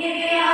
Yeah, yeah, up.